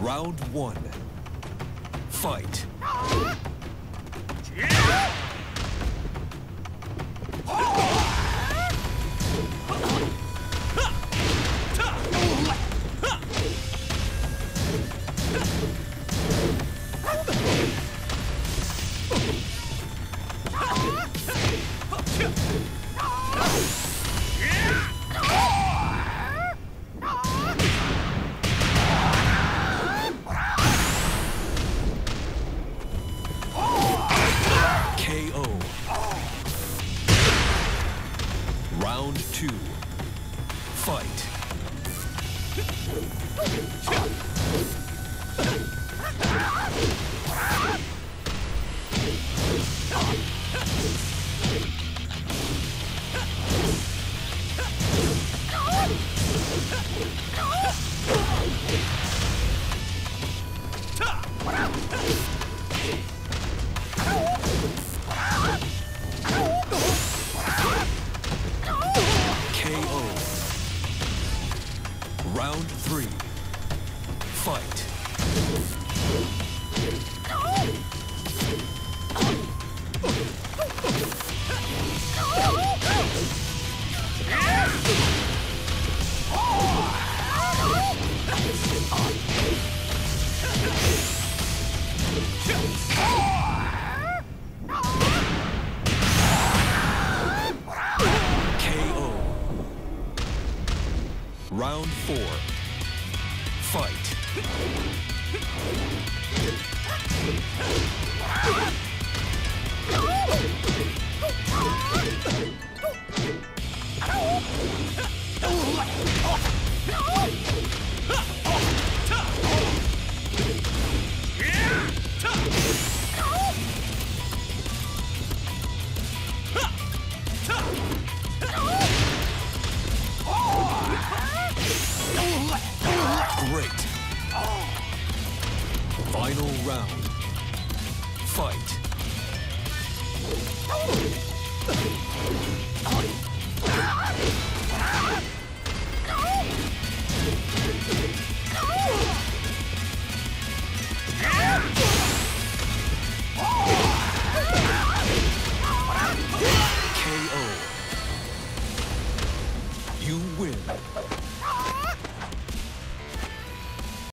Round one. Fight. Round two. Fight. Round three. Fight. Round four. Fight. final round. Fight. KO. You win.